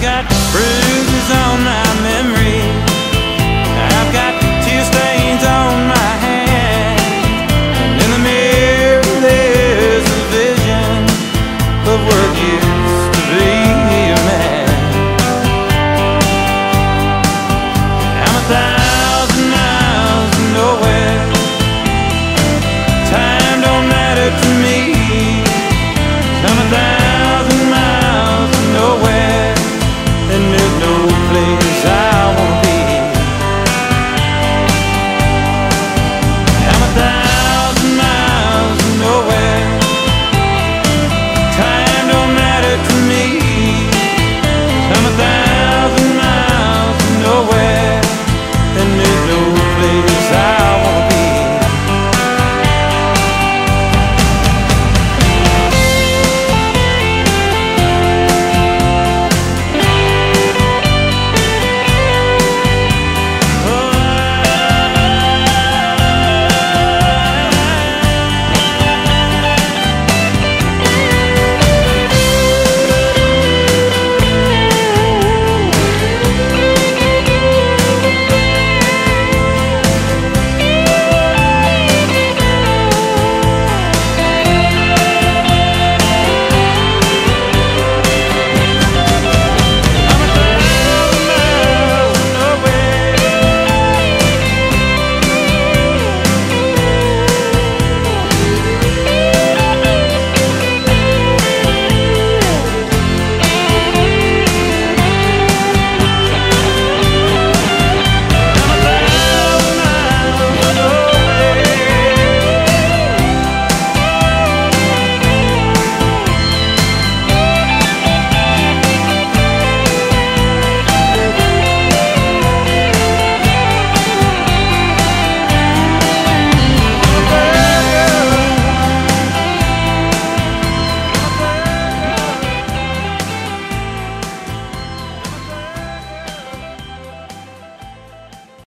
got bruises on my